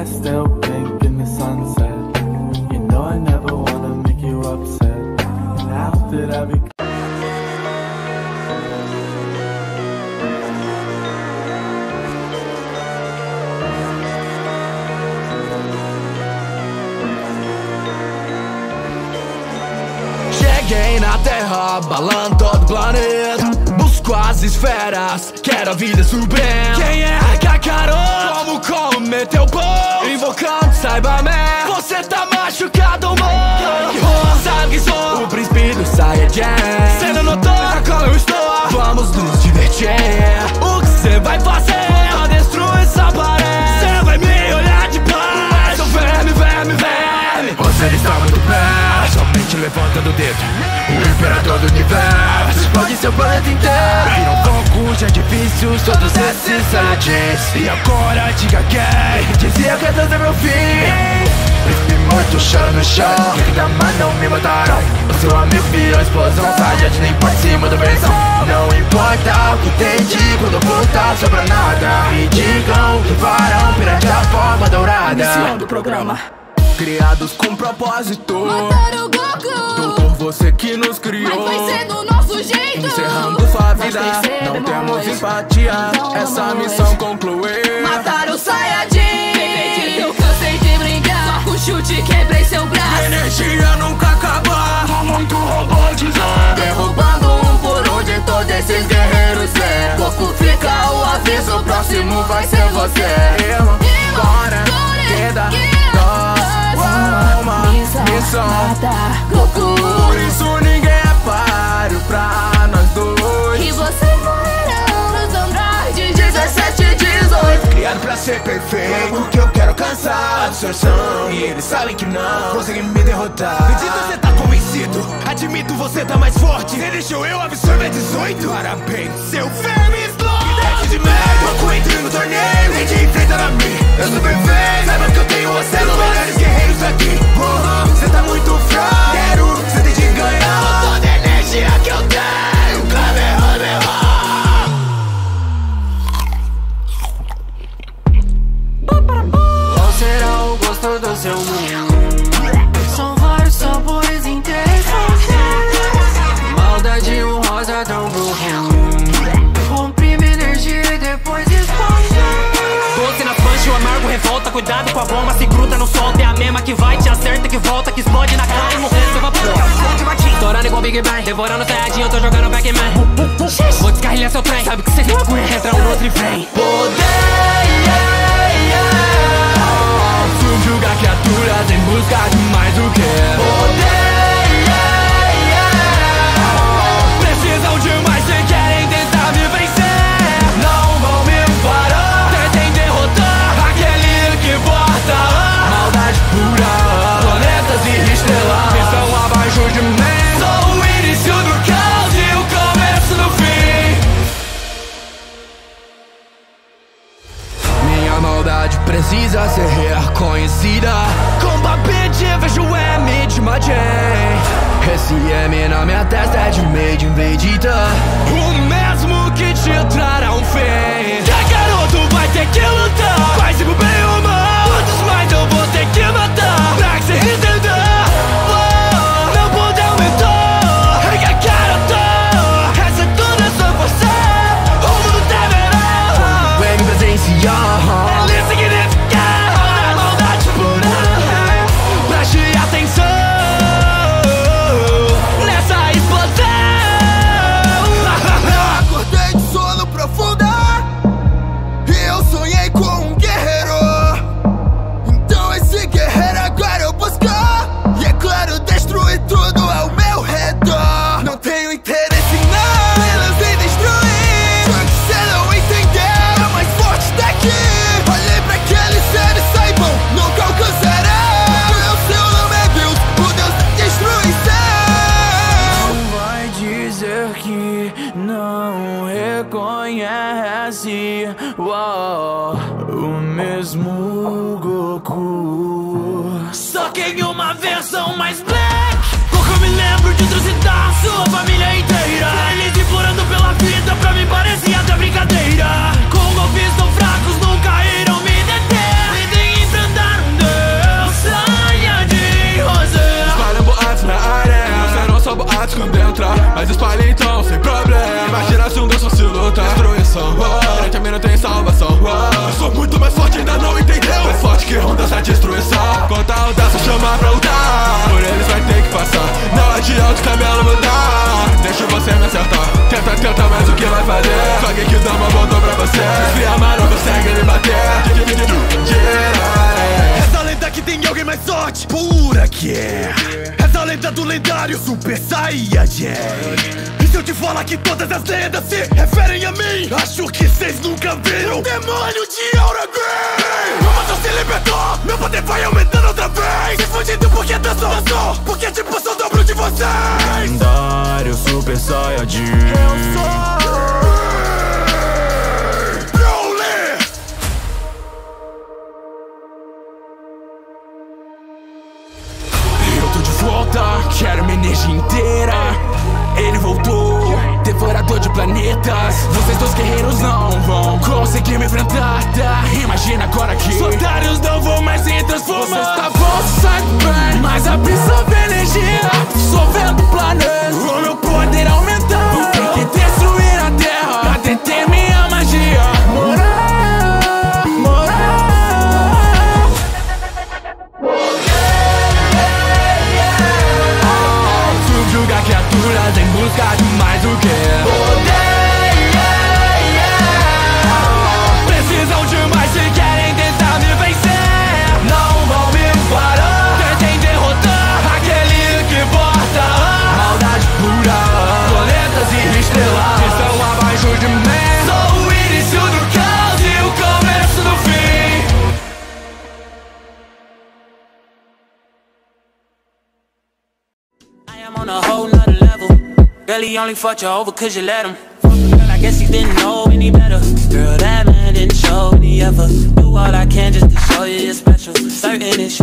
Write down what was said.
I still think in the sunset. You know I never wanna make you upset. And how did I become? Cheguei na Busco as esferas, quero a vida suprema. Quem é Kakarot? Como cometeu pão? Invocando Cyberman Você tá machucado, mano Sabe que sou. O príncipe do Saiyajin. Cê não notou? Como eu estou? Vamos nos divertir. O que cê vai fazer? Pra destruir essa parede. Cê vai me olhar de baixo. Seu verme, verme, verme. Você está muito perto Somente levantando o dedo. O imperador do universo seu planeta inteiro. Viram focos de artifícios Todos esses saiyajins E agora diga quem? Dizia que Deus é meu fim. Príncipe morto, chora no chão Ainda mais não me mataram. O seu amigo viu a explosão Saiyajin nem por cima da versão Não importa o que tente Quando voltar sobra nada. Me digam que farão perante a forma dourada. Iniciando o programa. Criados com propósito. Mataram o Goku. Por você que nos criou. Mas vai ser vida. Não temos empatia. Essa vamos. missão concluir. Mataram o Saiyajin. Acredito, eu cansei de brincar. Só com chute quebrei seu braço. Energia nunca acaba Tô muito robotizado Derrubando um por um de todos esses guerreiros. É. Goku fica o aviso, o próximo vai ser você. Erro, agora Queda ser perfeito que eu quero alcançar Absorção E eles sabem que não Conseguem me derrotar. Acredito você tá convencido? Admito você tá mais forte. Você deixou eu absorver 18 Parabéns Seu verme Ideia de merda Goku entrando no torneio. Tente enfrentar a mim. Eu sou perfeito Saiba que eu tenho você Os revolta Cuidado com a bomba, se gruda no sol Tem a mesma que vai, te acerta, que volta Que explode na cara e morrer, você evapora Estourando igual Big Bang Devorando Saiyajin, eu tô jogando Pac-Man. Vou descarrilhar seu trem Sabe que cê segura, entra um outro e vem Poder precisa ser reconhecida. Com papete vejo M de Majin Esse M na minha testa é de Made in Vegeta não reconhece o mesmo Goku. Só que em uma versão mais black, Goku me lembro de 300. Por eles vai ter que passar. Não adianta o cabelo mudar. Deixa você me acertar. Tenta, tenta, mas o que vai fazer? Só que dá uma voltou pra você. Se amar não consegue me bater. Essa lenda que tem alguém mais forte, Pura que é. Essa lenda do lendário Super Saiyajin. E se eu te falar que todas as lendas se referem a mim? Acho que vocês nunca viram. O Demônio de Aurangrim Mas eu se libertou. Meu poder vai energia inteira. Ele voltou, devorador de planetas. Vocês dois guerreiros não vão conseguir me enfrentar tá? Imagina agora que os otários não vão mais se transformar. Vocês estavam sai bem, mas absorve energia. Dissolvendo He only fucked you over cause you let him. Girl, I guess he didn't know any better. Girl, that man didn't show any ever. Do all I can just to show you you're special. Certain it's